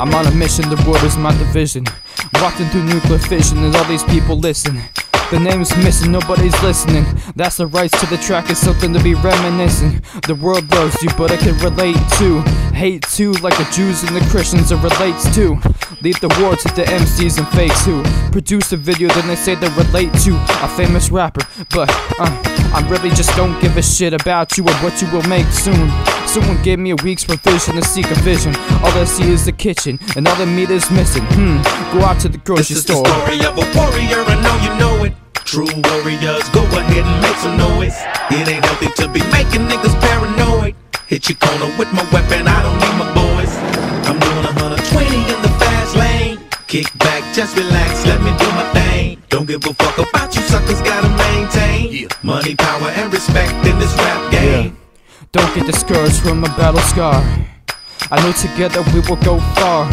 I'm on a mission, the world is my division. Walking through nuclear fission, and all these people listen. The name's missing, nobody's listening. That's the rights to the track, it's something to be reminiscing. The world loves you, but I can relate to. Hate too, like the Jews and the Christians it relates to. Leave the war to the MCs and fakes who produce a video, then they say they relate to a famous rapper. But uh, I really just don't give a shit about you or what you will make soon. Someone gave me a week's provision to seek a vision. All I see is the kitchen, and all the meat is missing. Hmm, go out to the grocery This is store. the story of a warrior, I know you know it. True warriors, go ahead and make some noise. It ain't healthy to be making niggas paranoid. Hit your corner with my weapon, I don't need my boys. I'm doing 120 in the fast lane. Kick back, just relax, let me do my thing. Don't give a fuck about you suckers, gotta maintain. Money, power, and respect in this rap game. Don't get discouraged from a battle scar. I know together we will go far.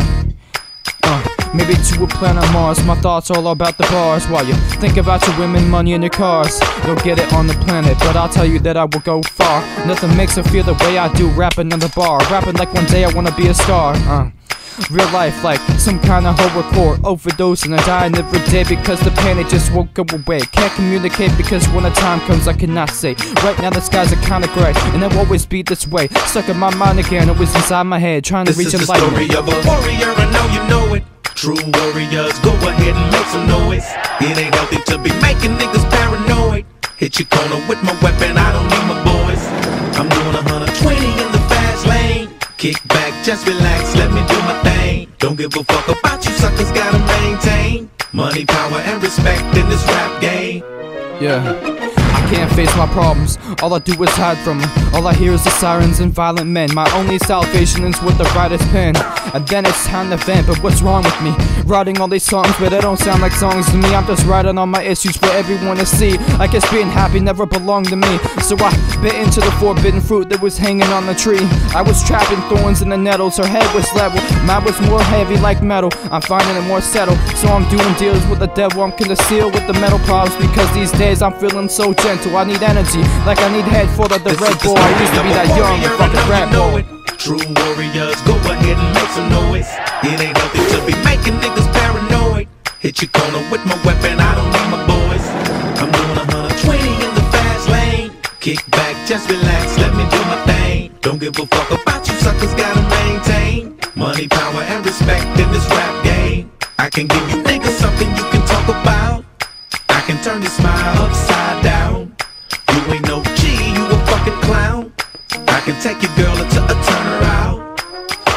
Uh, maybe to a planet Mars. My thoughts all about the bars. While you think about your women, money, and your cars. You'll get it on the planet, but I'll tell you that I will go far. Nothing makes her feel the way I do. Rapping on the bar, rapping like one day I wanna be a star. Uh. Real life like some kind of horrorcore Overdosing and I dying every day because the pain it just won't go away Can't communicate because when the time comes I cannot say Right now the skies are kinda gray and it will always be this way Stuck in my mind again, always inside my head Trying to This reach is the story of a warrior, I know you know it. True warriors, go ahead and make some noise. It ain't healthy to be making niggas paranoid. Hit your corner with my weapon, I back, just relax, let me do my thing. Don't give a fuck about you suckers, gotta maintain. Money, power, and respect in this rap game. Yeah. Can't face my problems, all I do is hide from them. All I hear is the sirens and violent men. My only salvation is with the writer's pen. And then it's time to vent, but what's wrong with me? Writing all these songs, but they don't sound like songs to me. I'm just writing all my issues for everyone to see. I guess being happy never belonged to me. So I bit into the forbidden fruit that was hanging on the tree. I was trapping thorns in the nettles, her head was level. Mine was more heavy like metal. I'm finding it more settled. So I'm doing deals with the devil. I'm seal with the metal problems because these days I'm feeling so gentle. I need energy, like I need head full of the Red the Bull. I used to be that young and I fucking know rap you know it. True warriors, go ahead and make some noise. It ain't healthy to be making niggas paranoid. Hit your corner with my weapon, I don't need my boys. I'm doing 120 in the fast lane. Kick back, just relax, let me do my thing. Don't give a fuck about you suckers, gotta maintain. Money, power, and respect in this rap game. I can give you niggas something you can talk about. I can turn your smile upside can take your girl into a turner out.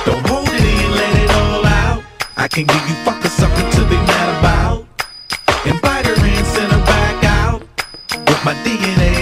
Don't hold it in, let it all out. I can give you fuckers something to be mad about. Invite her in, send her back out. With my DNA